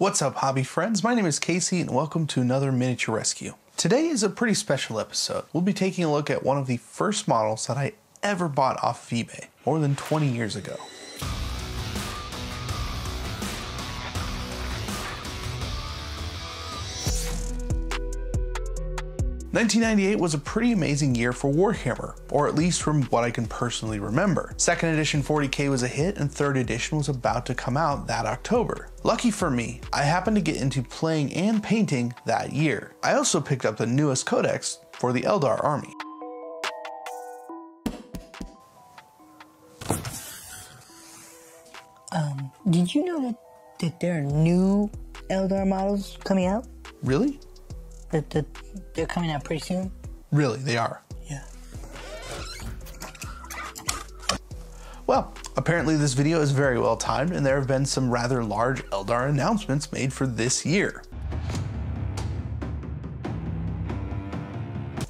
What's up, hobby friends? My name is Casey, and welcome to another Miniature Rescue. Today is a pretty special episode. We'll be taking a look at one of the first models that I ever bought off of eBay more than 20 years ago. 1998 was a pretty amazing year for Warhammer, or at least from what I can personally remember. Second edition 40k was a hit, and third edition was about to come out that October. Lucky for me, I happened to get into playing and painting that year. I also picked up the newest codex for the Eldar army. Um, did you know that, that there are new Eldar models coming out? Really? That, that they're coming out pretty soon? Really, they are. Yeah. Well, apparently this video is very well timed and there have been some rather large Eldar announcements made for this year.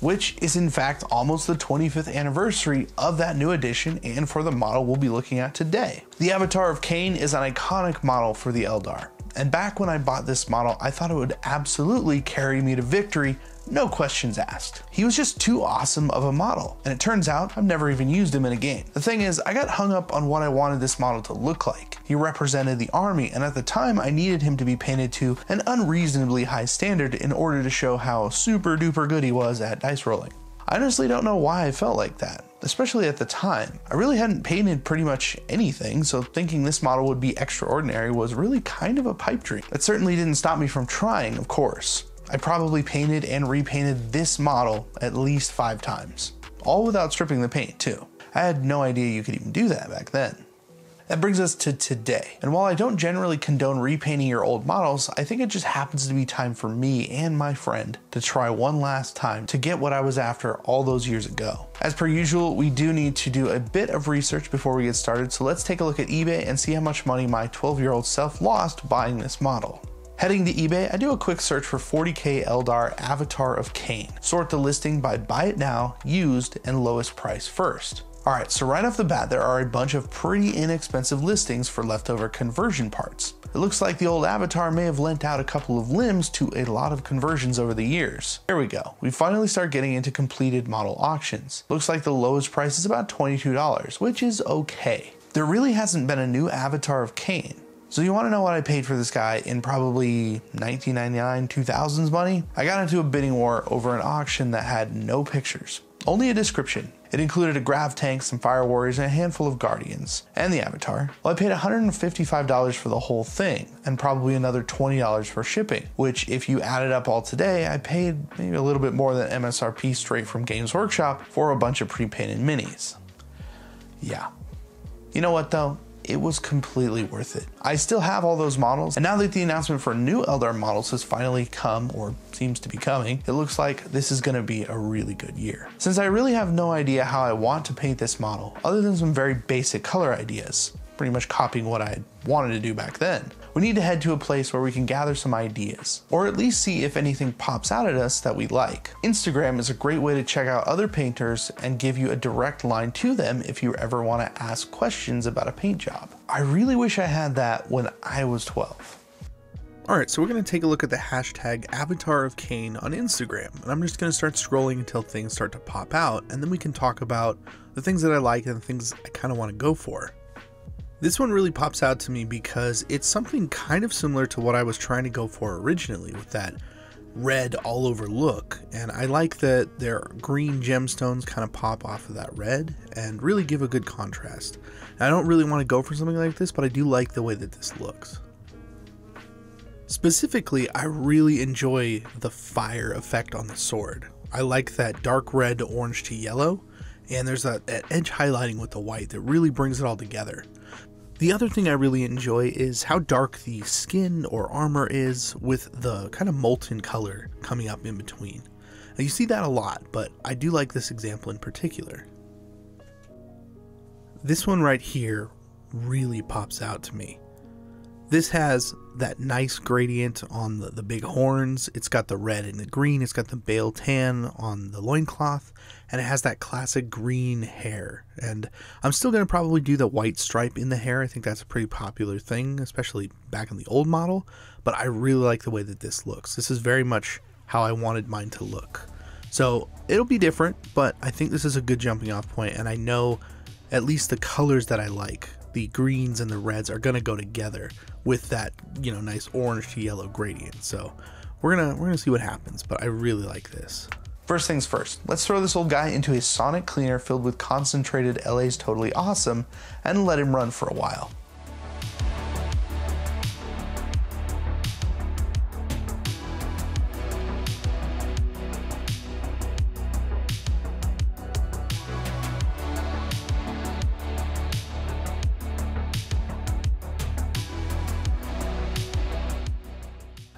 which is in fact almost the 25th anniversary of that new edition and for the model we'll be looking at today. The Avatar of Khaine is an iconic model for the Eldar. And back when I bought this model, I thought it would absolutely carry me to victory, no questions asked. He was just too awesome of a model, and it turns out I've never even used him in a game. The thing is, I got hung up on what I wanted this model to look like. He represented the army, and at the time I needed him to be painted to an unreasonably high standard in order to show how super duper good he was at dice rolling. I honestly don't know why I felt like that, especially at the time. I really hadn't painted pretty much anything, so thinking this model would be extraordinary was really kind of a pipe dream. That certainly didn't stop me from trying, of course. I probably painted and repainted this model at least five times, all without stripping the paint too. I had no idea you could even do that back then. That brings us to today. And while I don't generally condone repainting your old models, I think it just happens to be time for me and my friend to try one last time to get what I was after all those years ago. As per usual, we do need to do a bit of research before we get started, so let's take a look at eBay and see how much money my 12 year old self lost buying this model. Heading to eBay, I do a quick search for 40k Eldar Avatar of Khaine. Sort the listing by buy it now, used, and lowest price first. Alright, so right off the bat, there are a bunch of pretty inexpensive listings for leftover conversion parts. It looks like the old Avatar may have lent out a couple of limbs to a lot of conversions over the years. Here we go. We finally start getting into completed model auctions. Looks like the lowest price is about $22, which is okay. There really hasn't been a new Avatar of Khaine. So you want to know what I paid for this guy in probably 1999, 2000s money? I got into a bidding war over an auction that had no pictures, only a description. It included a grav tank, some fire warriors, and a handful of guardians, and the avatar. Well, I paid $155 for the whole thing, and probably another $20 for shipping, which if you add it up all today, I paid maybe a little bit more than MSRP straight from Games Workshop for a bunch of pre-painted minis. Yeah. You know what though? It was completely worth it. I still have all those models, and now that the announcement for new Eldar models has finally come, or seems to be coming, it looks like this is gonna be a really good year. Since I really have no idea how I want to paint this model, other than some very basic color ideas, pretty much copying what I wanted to do back then. We need to head to a place where we can gather some ideas, or at least see if anything pops out at us that we like. Instagram is a great way to check out other painters and give you a direct line to them if you ever want to ask questions about a paint job. I really wish I had that when I was 12. Alright, so we're going to take a look at the hashtag Avatar of Khaine on Instagram, and I'm just going to start scrolling until things start to pop out, and then we can talk about the things that I like and the things I kind of want to go for. This one really pops out to me because it's something kind of similar to what I was trying to go for originally with that red all over look. And I like that their green gemstones kind of pop off of that red and really give a good contrast. And I don't really want to go for something like this, but I do like the way that this looks. Specifically, I really enjoy the fire effect on the sword. I like that dark red to orange to yellow, and there's that, that edge highlighting with the white that really brings it all together. The other thing I really enjoy is how dark the skin or armor is with the kind of molten color coming up in between. Now you see that a lot, but I do like this example in particular. This one right here really pops out to me. This has that nice gradient on the, the big horns. It's got the red and the green. It's got the Biel-Tan on the loincloth. And it has that classic green hair. And I'm still going to probably do the white stripe in the hair. I think that's a pretty popular thing, especially back in the old model. But I really like the way that this looks. This is very much how I wanted mine to look. So it'll be different, but I think this is a good jumping off point, and I know at least the colors that I like, the greens and the reds, are gonna go together with that, you know, nice orange to yellow gradient. So we're gonna we're gonna see what happens, but I really like this. First things first, let's throw this old guy into a sonic cleaner filled with concentrated LA's Totally Awesome and let him run for a while.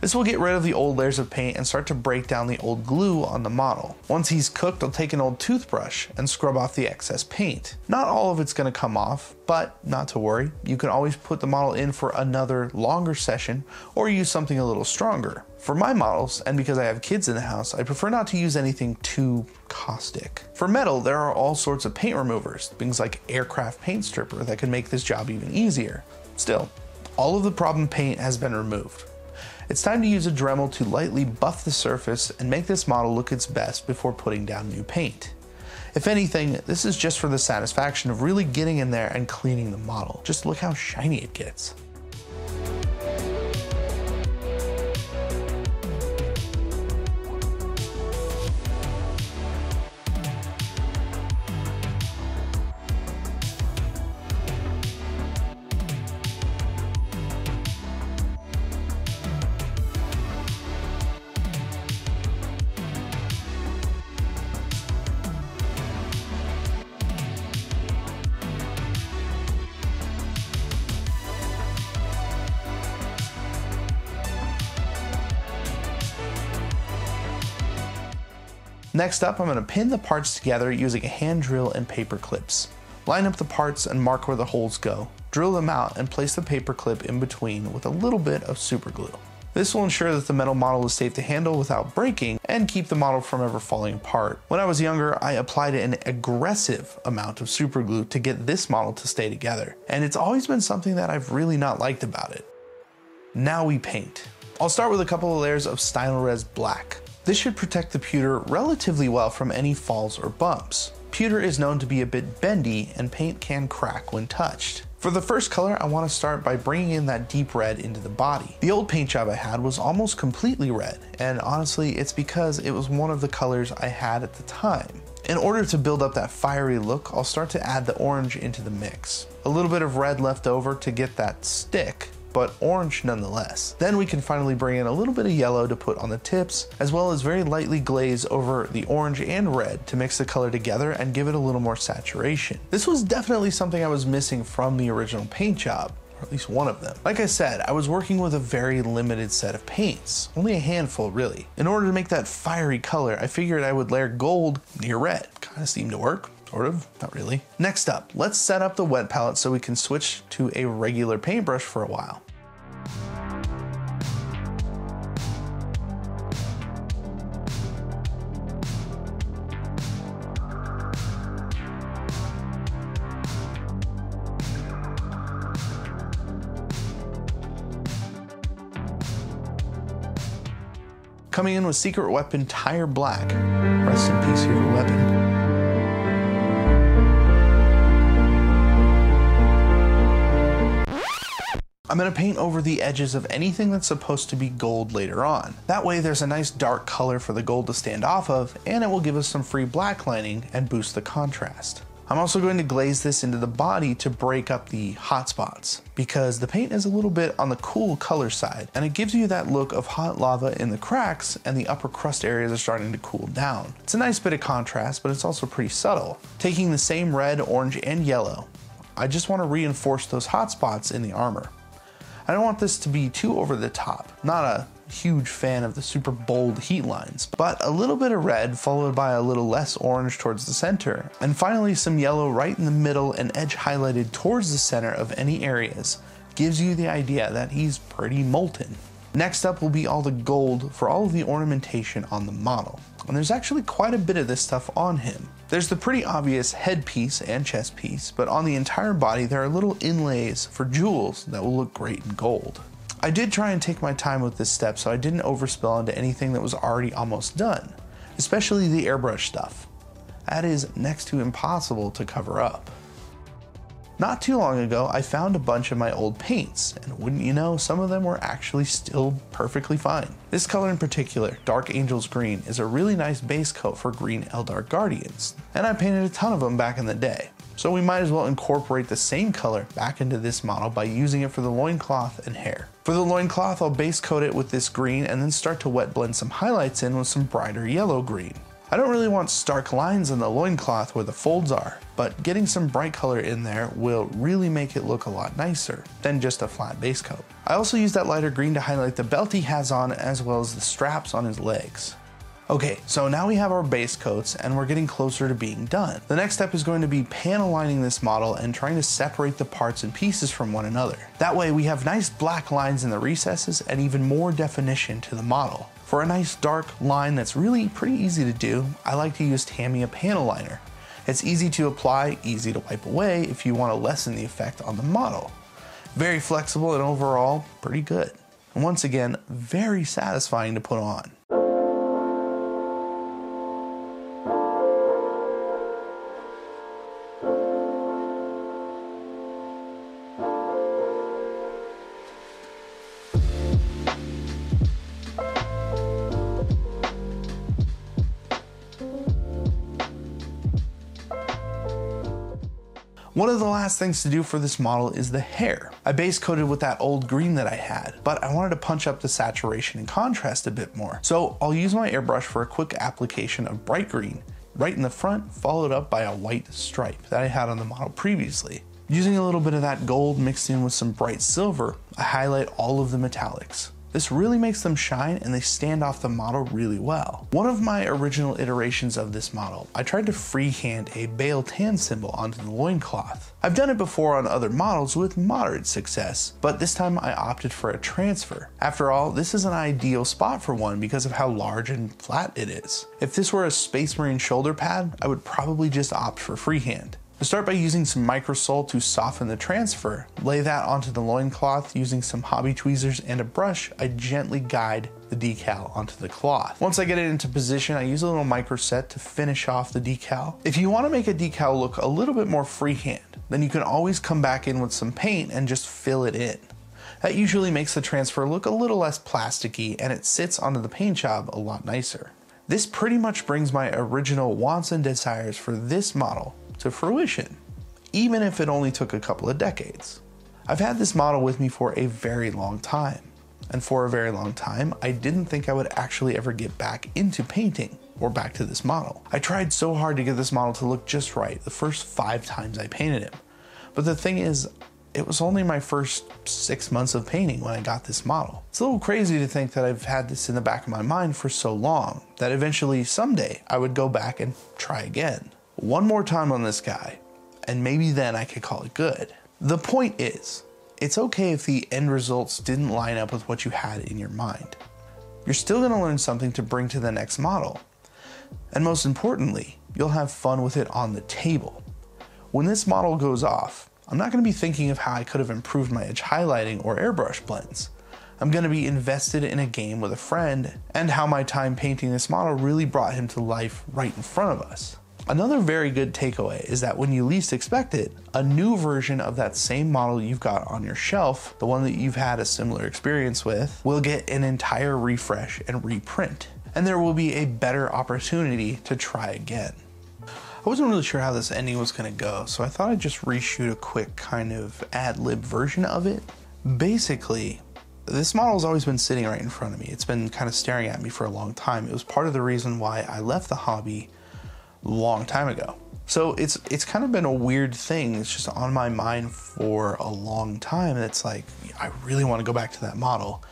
This will get rid of the old layers of paint and start to break down the old glue on the model. Once he's cooked, I'll take an old toothbrush and scrub off the excess paint. Not all of it's gonna come off, but not to worry. You can always put the model in for another longer session or use something a little stronger. For my models, and because I have kids in the house, I prefer not to use anything too caustic. For metal, there are all sorts of paint removers, things like aircraft paint stripper that can make this job even easier. Still, all of the problem paint has been removed. It's time to use a Dremel to lightly buff the surface and make this model look its best before putting down new paint. If anything, this is just for the satisfaction of really getting in there and cleaning the model. Just look how shiny it gets. Next up, I'm going to pin the parts together using a hand drill and paper clips. Line up the parts and mark where the holes go. Drill them out and place the paper clip in between with a little bit of super glue. This will ensure that the metal model is safe to handle without breaking and keep the model from ever falling apart. When I was younger, I applied an aggressive amount of super glue to get this model to stay together, and it's always been something that I've really not liked about it. Now we paint. I'll start with a couple of layers of Stynylrez Black. This should protect the pewter relatively well from any falls or bumps. Pewter is known to be a bit bendy and paint can crack when touched. For the first color, I want to start by bringing in that deep red into the body. The old paint job I had was almost completely red, and honestly, it's because it was one of the colors I had at the time. In order to build up that fiery look, I'll start to add the orange into the mix. A little bit of red left over to get that stick, but orange nonetheless. Then we can finally bring in a little bit of yellow to put on the tips, as well as very lightly glaze over the orange and red to mix the color together and give it a little more saturation. This was definitely something I was missing from the original paint job or at least one of them. Like I said, I was working with a very limited set of paints, only a handful really. In order to make that fiery color, I figured I would layer gold near red. Kinda seemed to work. Sort of, not really. Next up, let's set up the wet palette so we can switch to a regular paintbrush for a while. Coming in with Secret Weapon Tire Black. Rest in peace, your weapon. I'm going to paint over the edges of anything that's supposed to be gold later on. That way there's a nice dark color for the gold to stand off of, and it will give us some free black lining and boost the contrast. I'm also going to glaze this into the body to break up the hot spots because the paint is a little bit on the cool color side and it gives you that look of hot lava in the cracks and the upper crust areas are starting to cool down. It's a nice bit of contrast, but it's also pretty subtle. Taking the same red, orange, and yellow, I just want to reinforce those hot spots in the armor. I don't want this to be too over the top. Not a huge fan of the super bold heat lines, but a little bit of red followed by a little less orange towards the center, and finally some yellow right in the middle and edge highlighted towards the center of any areas gives you the idea that he's pretty molten. Next up will be all the gold for all of the ornamentation on the model. And there's actually quite a bit of this stuff on him. There's the pretty obvious headpiece and chest piece, but on the entire body there are little inlays for jewels that will look great in gold. I did try and take my time with this step so I didn't overspill into anything that was already almost done, especially the airbrush stuff. That is next to impossible to cover up. Not too long ago, I found a bunch of my old paints, and wouldn't you know, some of them were actually still perfectly fine. This color in particular, Dark Angels Green, is a really nice base coat for green Eldar Guardians, and I painted a ton of them back in the day. So we might as well incorporate the same color back into this model by using it for the loincloth and hair. For the loincloth, I'll base coat it with this green and then start to wet blend some highlights in with some brighter yellow green. I don't really want stark lines in the loincloth where the folds are, but getting some bright color in there will really make it look a lot nicer than just a flat base coat. I also use that lighter green to highlight the belt he has on as well as the straps on his legs. Okay, so now we have our base coats and we're getting closer to being done. The next step is going to be panel lining this model and trying to separate the parts and pieces from one another. That way we have nice black lines in the recesses and even more definition to the model. For a nice dark line that's really pretty easy to do, I like to use Tamiya panel liner. It's easy to apply, easy to wipe away if you want to lessen the effect on the model. Very flexible and overall pretty good. And once again, very satisfying to put on. Last things to do for this model is the hair. I base coated with that old green that I had, but I wanted to punch up the saturation and contrast a bit more. So I'll use my airbrush for a quick application of bright green, right in the front, followed up by a white stripe that I had on the model previously. Using a little bit of that gold mixed in with some bright silver, I highlight all of the metallics. This really makes them shine and they stand off the model really well. One of my original iterations of this model, I tried to freehand a Biel-Tan symbol onto the loincloth. I've done it before on other models with moderate success, but this time I opted for a transfer. After all, this is an ideal spot for one because of how large and flat it is. If this were a Space Marine shoulder pad, I would probably just opt for freehand. Start by using some microsol to soften the transfer. Lay that onto the loincloth using some hobby tweezers and a brush. I gently guide the decal onto the cloth. Once I get it into position, I use a little micro set to finish off the decal. If you want to make a decal look a little bit more freehand, then you can always come back in with some paint and just fill it in. That usually makes the transfer look a little less plasticky and it sits onto the paint job a lot nicer. This pretty much brings my original wants and desires for this model to fruition, even if it only took a couple of decades. I've had this model with me for a very long time, and for a very long time, I didn't think I would actually ever get back into painting or back to this model. I tried so hard to get this model to look just right the first five times I painted him. But the thing is, it was only my first six months of painting when I got this model. It's a little crazy to think that I've had this in the back of my mind for so long that eventually someday I would go back and try again one more time on this guy, and maybe then I could call it good. The point is, it's okay if the end results didn't line up with what you had in your mind. You're still to learn something to bring to the next model. And most importantly, you'll have fun with it on the table. When this model goes off, I'm not to be thinking of how I could have improved my edge highlighting or airbrush blends. I'm going to be invested in a game with a friend and how my time painting this model really brought him to life right in front of us. Another very good takeaway is that when you least expect it, a new version of that same model you've got on your shelf, the one that you've had a similar experience with, will get an entire refresh and reprint. And there will be a better opportunity to try again. I wasn't really sure how this ending was going to go, so I thought I'd just reshoot a quick kind of ad lib version of it. Basically, this model has always been sitting right in front of me. It's been kind of staring at me for a long time. It was part of the reason why I left the hobby long time ago. So it's it's kind of been a weird thing. It's just on my mind for a long time. And it's like I really want to go back to that model,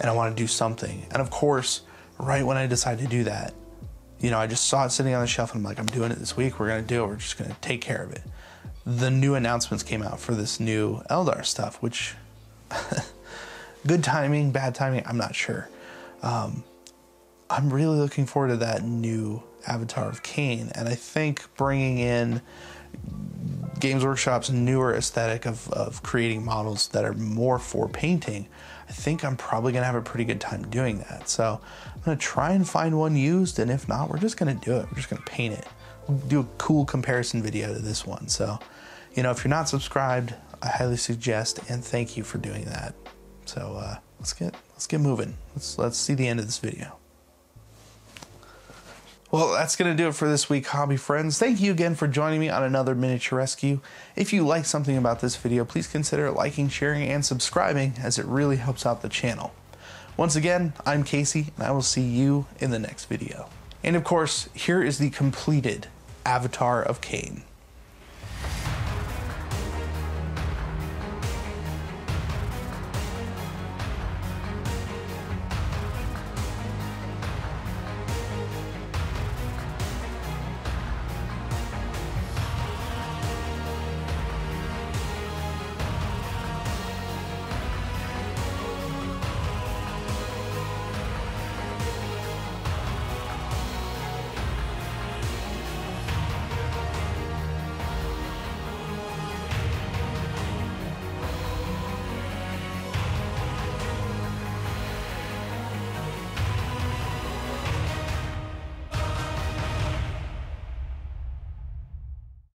and I want to do something. And of course, right when I decided to do that, you know, I just saw it sitting on the shelf, and I'm like, I'm doing it this week. We're gonna do it. We're just gonna take care of it. The new announcements came out for this new Eldar stuff, which good timing, bad timing, I'm not sure. Um, I'm really looking forward to that new avatar of Khaine. and I think bringing in Games Workshop's newer aesthetic of, of creating models that are more for painting, I think I'm probably gonna have a pretty good time doing that. So I'm gonna try and find one used, and if not, we're just gonna do it. We're just gonna paint it. We'll do a cool comparison video to this one. So, you know, if you're not subscribed, I highly suggest and thank you for doing that. So uh, let's get let's get moving. Let's let's see the end of this video. Well, that's going to do it for this week, hobby friends. Thank you again for joining me on another miniature rescue. If you like something about this video, please consider liking, sharing, and subscribing as it really helps out the channel. Once again, I'm Casey, and I will see you in the next video. And of course, here is the completed Avatar of Khaine.